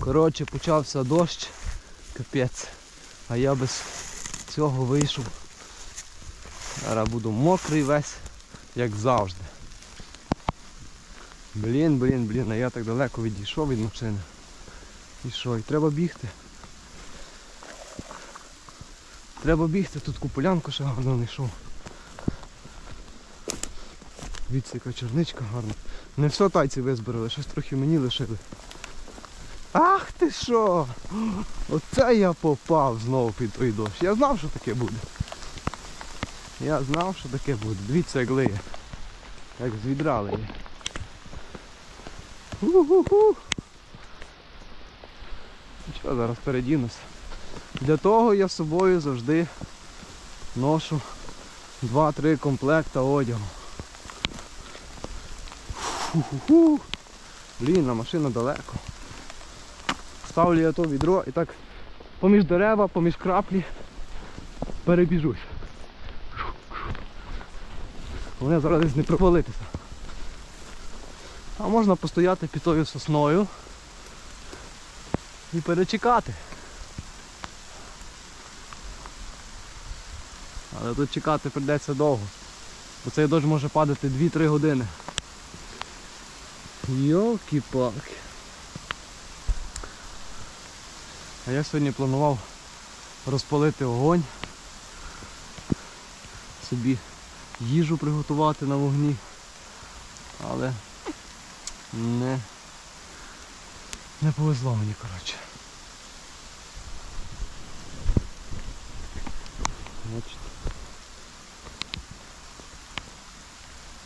Коротше, почався дощ, капець. А я без цього вийшов. Зараз буду мокрий весь, як завжди. Блін, блін, блін, а я так далеко відійшов від машини. І що, і треба бігти. Треба бігти, тут куполянку ще гарно знайшов. Дивіться, яка черничка гарна. Не все тайці визбирали, щось трохи мені лишили. Ах ти що! Оце я попав знову під той дощ. Я знав, що таке буде. Я знав, що таке буде. Дивіться, як лиє. Як з відра лиє. Що, зараз передінуся. Для того я з собою завжди ношу 2-3 комплекта одягу. Блін, машина далеко. Ставлю я то відро і так поміж дерева, поміж краплі перебіжусь. Вони зараз не провалитися. А можна постояти під тою сосною і перечекати. Але тут чекати прийдеться довго. Бо цей дощ може падати 2-3 години. Йолки-палки. А я сьогодні планував розпалити огонь, собі їжу приготувати на вогні, але не, не повезло мені, коротше. Бачите.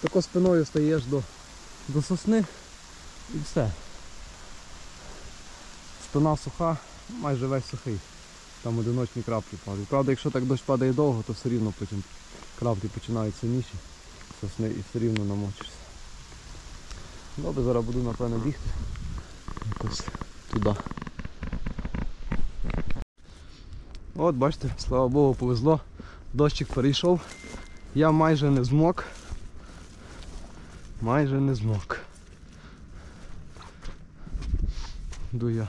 Тако спиною стаєш до, до сосни і все. Спина суха, майже весь сухий. Там одиночні краплі падають. Правда, якщо так дощ падає довго, то все рівно потім краплі починають синіші сосни і все рівно намочишся. Добре, зараз буду напевно бігти. Якось туди. От бачите, слава Богу, повезло. Дощик перейшов. Я майже не змок. Майже не змок. Йду я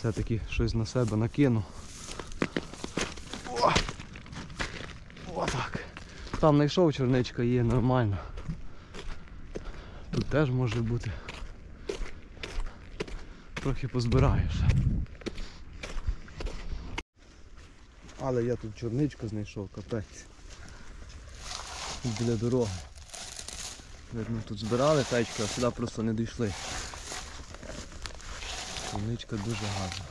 все-таки щось на себе накину. О! Отак. Там знайшов черничка є нормально. Тут теж може бути. Трохи позбираю ще. Але я тут чорничку знайшов, капець. Біля дороги. Видно, тут збирали течки, а сюди просто не дійшли. Чорничка дуже гарна.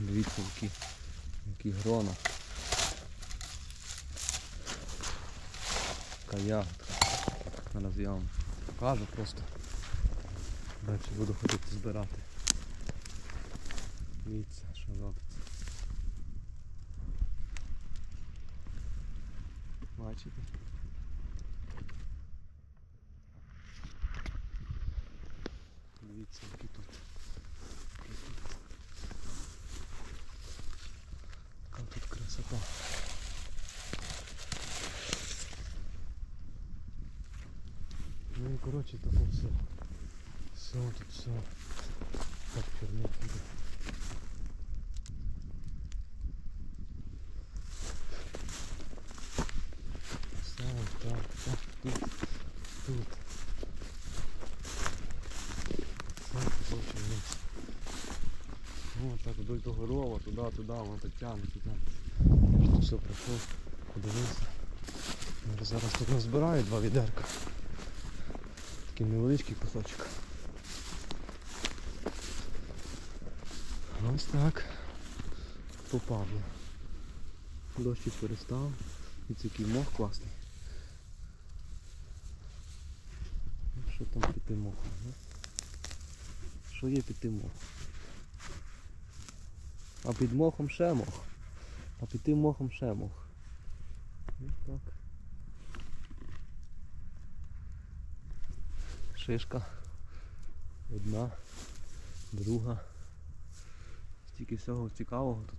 Дивіться, які, які грона. Така ягодка. Зараз я вам покажу просто. Далі буду ходити збирати. Дивіться, що робиться. Бачите? Дивіться, які тут. які тут. Яка тут красота. Ну і коротше таке все. Все тут все. Так черник іде. Все так, так, тут, тут. Все хоче вниз. Ну так вдоль того рова, туди, туди, воно так тягне, туди. Все пройшов, подивився. Зараз тут назбираю два відерка. Такий невеличкий кусочок. Ось так. Попав я. Дощик перестав. І який мох класний. Ну, Що там під тим мохом? Ну? Що є під тим мохом? А під мохом ще мох. А під тим мохом ще мох. Так. Шишка. Одна, друга. Стільки всього цікавого тут.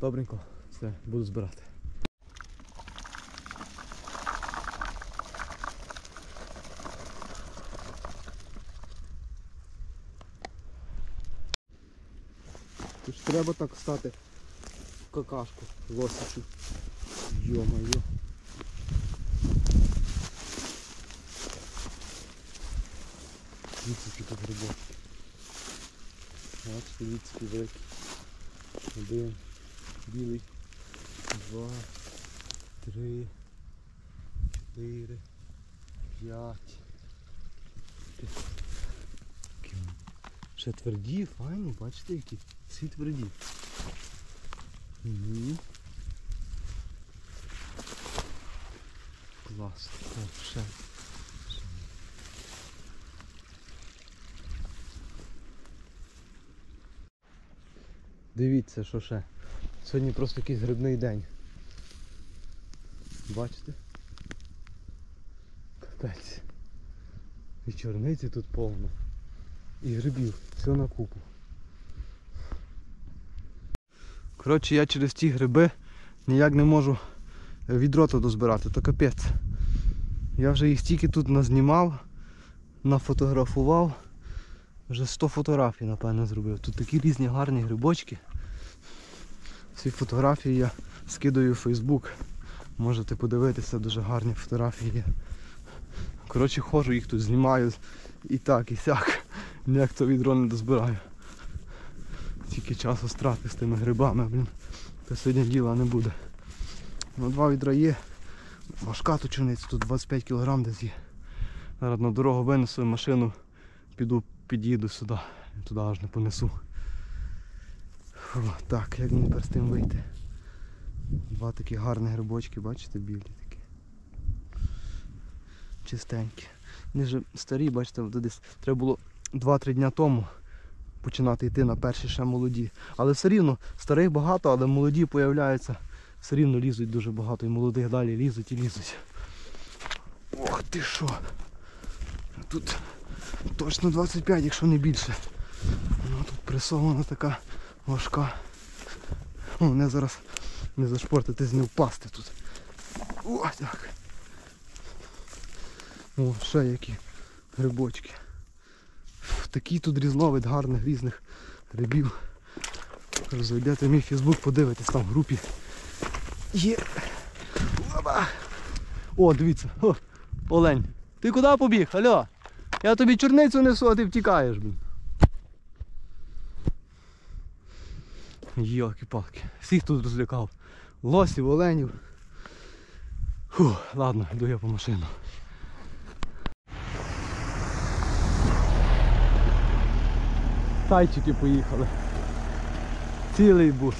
Добренько, все, буду збирати. Треба так стати какашку лосичу. Йо-моє. Дивіться, тут грибок. Бачите, дивіться, великі. Один, білий, два, три, чотири, п'ять. Ще тверді, файні, бачите які? Всі тверді. Угу. Клас. Так, ще. Дивіться, що ще. Сьогодні просто якийсь грибний день. Бачите? Капець. І чорниці тут повно. І грибів. Все на купу. Коротше, я через ті гриби ніяк не можу відро то дозбирати, то капець. Я вже їх стільки тут назнімав, нафотографував. Вже 100 фотографій, напевно, зробив. Тут такі різні гарні грибочки. Ці фотографії я скидаю в Фейсбук. Можете подивитися, дуже гарні фотографії є. Коротше, ходжу, їх тут знімаю і так, і сяк. Ніяк то відро не дозбираю. Тільки часу страти з тими грибами, блін. Та сьогодні діла не буде. Ну, два відра є. Важка тут чорниця, тут 25 кг десь є. Зараз на дорогу винесу машину, піду, під'їду сюди. Туди аж не понесу. Фу, так, як мені з тим вийти? Два такі гарні грибочки, бачите, білі такі. Чистенькі. Вони вже старі, бачите, десь треба було 2-3 дня тому починати йти на перші ще молоді. Але все рівно старих багато, але молоді появляються, все рівно лізуть дуже багато і молодих далі лізуть і лізуть. Ох ти що! Тут точно 25, якщо не більше. Ну тут пресована така важка. О, мене зараз не зашпортитись, не впасти тут. О, так. О, ще які грибочки. Такий тут різновид гарних різних грибів. Зайдете мій фейсбук, подивитесь там в групі. Є. Опа. О, дивіться. О, олень. Ти куди побіг? Алло? Я тобі чорницю несу, а ти втікаєш, блін. Йолки-палки. Всіх тут розлякав. Лосів, оленів. Фу, ладно, йду я по машину. Тайчики поїхали. Цілий бус.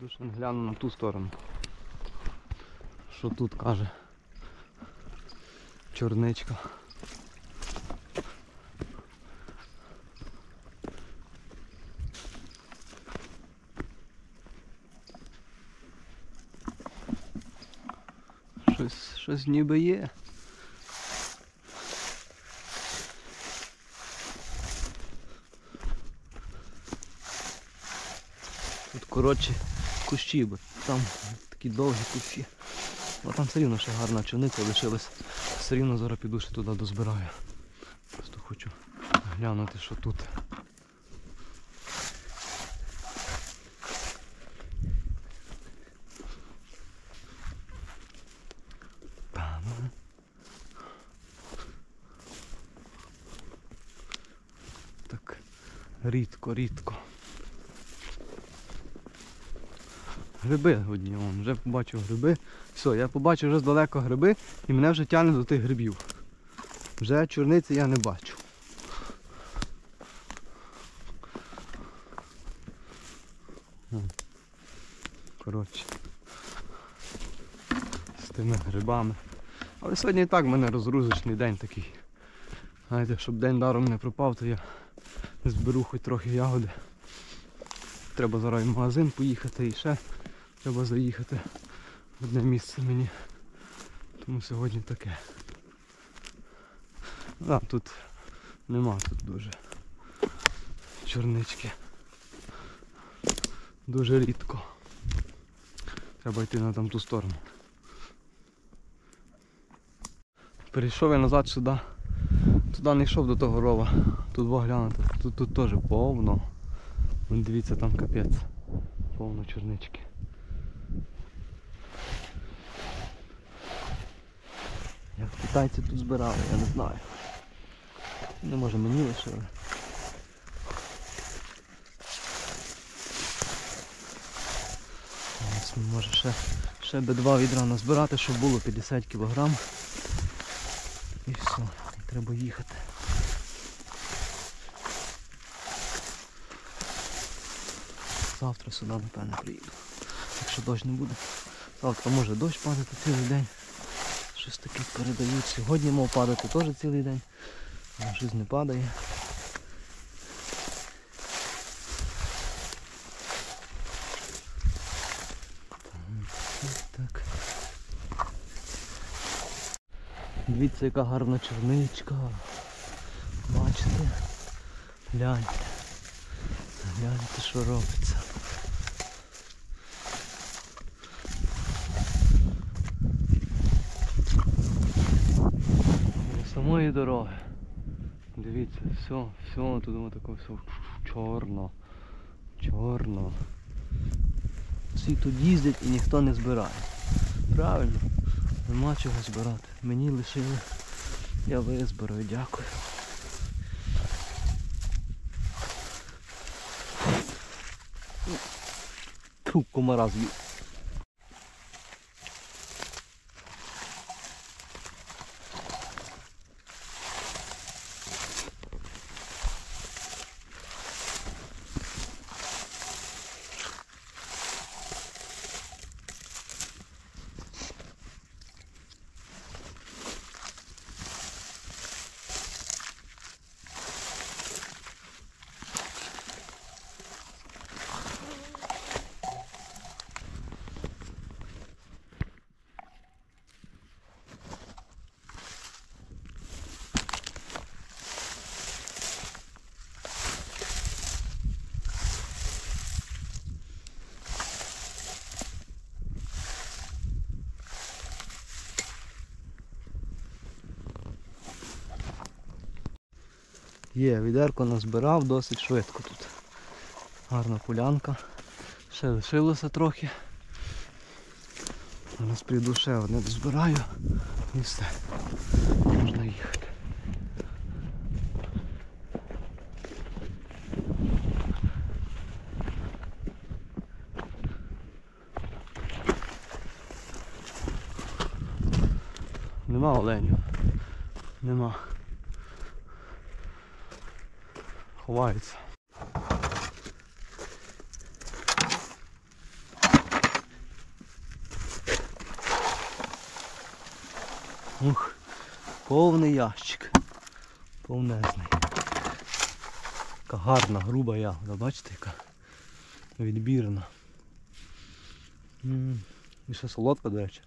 Дуже гляну на ту сторону. Що тут каже? Чорничка. Щось, щось ніби є. Тут коротше кущі, бо там такі довгі кущі. А там все рівно ще гарна човниця лишилась. Все рівно зараз піду ще туди дозбираю. Просто хочу глянути, що тут. Так рідко, рідко. Гриби одні, вон, вже побачив гриби. Все, я побачив вже здалеко гриби і мене вже тягне до тих грибів. Вже чорниці я не бачу. Коротше. З тими грибами. Але сьогодні і так в мене розгрузочний день такий. Знаєте, щоб день даром не пропав, то я зберу хоч трохи ягоди. Треба зараз в магазин поїхати і ще треба заїхати в одне місце мені. Тому сьогодні таке. А, тут нема тут дуже чорнички. Дуже рідко. Треба йти на там ту сторону. Перейшов я назад сюди. Туди не йшов до того рова. Тут во глянути. Тут, тут теж повно. Дивіться там капець. Повно чорнички. Як китайці тут збирали, я не знаю. Не може мені лишили. Може ще, ще би два відра назбирати, щоб було 50 кг. І все, треба їхати. Завтра сюди, напевно, приїду. Якщо дощ не буде. Завтра може дощ падати цілий день. Щось таке передають. Сьогодні мав падати теж цілий день. Але щось не падає. Дивіться, яка гарна черничка. Бачите? Гляньте. Гляньте, що робиться. До дороги. Дивіться, все, все, тут таке все чорно. Чорно. Всі тут їздять і ніхто не збирає. Правильно, нема чого збирати. Мені лишили. Я визбираю, дякую. Ту, комара з'їв. Є, відерко назбирав досить швидко тут. Гарна полянка. Ще лишилося трохи. Зараз прийду ще одне дозбираю і все. Можна їхати. Нема оленів. Нема. Ховаються. Ух, повний ящик. Повнезний. Така гарна, груба ягода, бачите, яка відбірна. І ще солодка, до речі.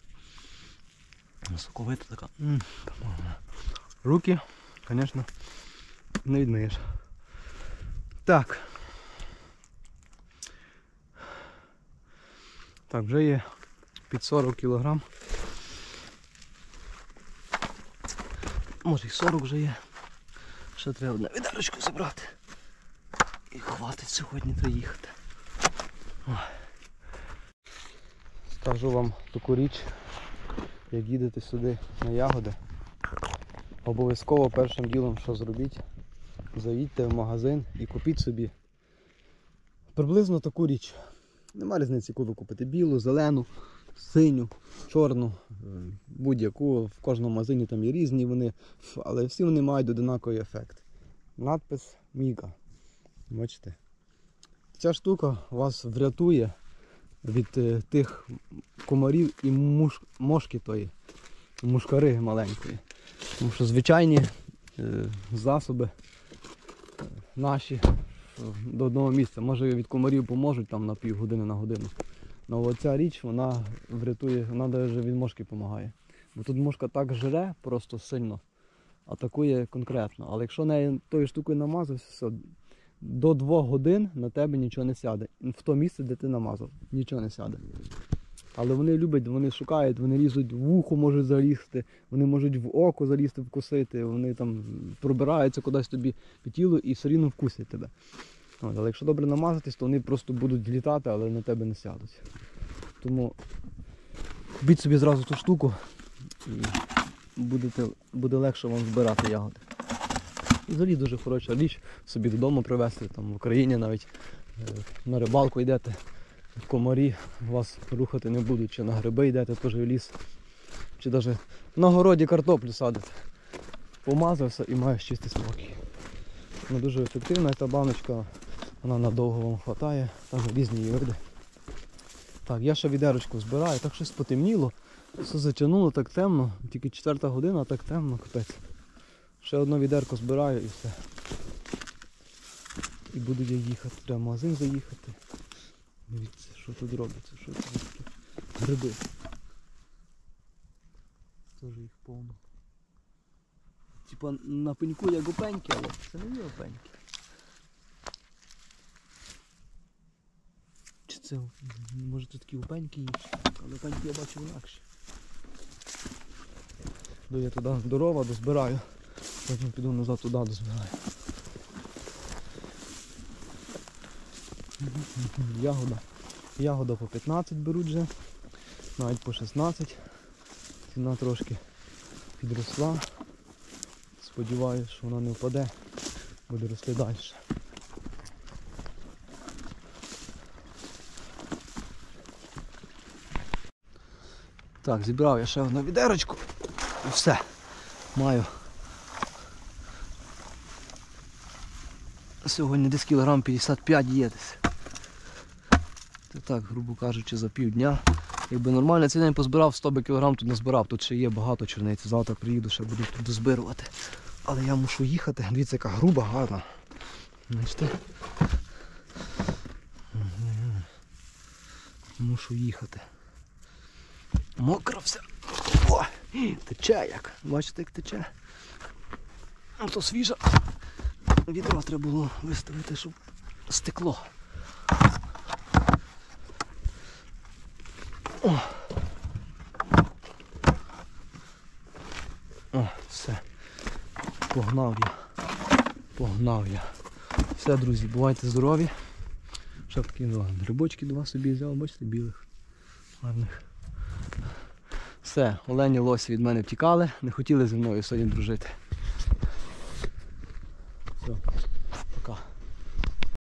Соковита така. М. Руки, звісно, не відмиєш. Так. Так, вже є під 40 кілограм. Може і 40 вже є. Ще треба одне відерочку забрати. І хватить сьогодні то їхати. Ой. Скажу вам таку річ, як їдете сюди на ягоди. Обов'язково першим ділом що зробіть, заїдьте в магазин і купіть собі приблизно таку річ. Нема різниці, яку ви купите. Білу, зелену, синю, чорну, е, будь-яку. В кожному магазині там є різні вони, але всі вони мають одинаковий ефект. Надпис Міга. Бачите? Ця штука вас врятує від е, тих комарів і муш... мошки тої, мушкари маленької. Тому що звичайні е, засоби наші до одного місця. Може від комарів поможуть там на півгодини на годину. Ну оця річ вона врятує, вона навіть від мошки допомагає. Бо тут мошка так жре просто сильно, атакує конкретно. Але якщо нею тою штукою намазався, все, до двох годин на тебе нічого не сяде. В то місце, де ти намазав, нічого не сяде. Але вони люблять, вони шукають, вони лізуть в вухо, можуть залізти, вони можуть в око залізти, вкусити, вони там пробираються кудись тобі під тіло і все рівно вкусять тебе. От, але якщо добре намазатись, то вони просто будуть літати, але на тебе не сядуть. Тому купіть собі зразу ту штуку і будете, буде легше вам збирати ягоди. І взагалі дуже хороша річ собі додому привезти, там в Україні навіть е, на рибалку йдете, комарі вас рухати не будуть, чи на гриби йдете теж в ліс, чи навіть на городі картоплю садите. Помазався і маєш чистий спокій. Вона дуже ефективна ця баночка, вона надовго вам вистачає, там різні її види. Так, я ще відерочку збираю, так щось потемніло, все затягнуло так темно, тільки четверта година, а так темно, капець. Ще одне відерко збираю і все. І буду я їхати. Треба в магазин заїхати. Дивіться, що тут робиться, що тут таке. Гриби. Теж їх повно. Типа на пеньку як опеньки, але це не є опеньки. Чи це може тут такі опеньки є? Але опеньки я бачу інакше. До я туди здорова, дозбираю. Потім піду назад туди дозбираю. Ягода. Ягода по 15 беруть вже, навіть по 16. Ціна трошки підросла. Сподіваюсь, що вона не впаде, буде рости далі. Так, зібрав я ще одну відерочку і все. Маю. Сьогодні десь кілограм 55 є десь. Це так, грубо кажучи, за півдня. Якби нормально цей день позбирав, 100 би кілограм тут не збирав. Тут ще є багато чорниці. Завтра приїду, ще буду тут дозбирувати. Але я мушу їхати. Дивіться, яка груба, гарна. Бачите? Мушу їхати. Мокро все. О, тече як. Бачите, як тече. Ну то свіжа. Відро треба було виставити, щоб стекло. О. О, все. Погнав я. Погнав я. Все, друзі, бувайте здорові. Такі ну, грибочки два собі взяв, бачите, білих. Гарних. Все, олені лосі від мене втікали, не хотіли зі мною сьогодні дружити.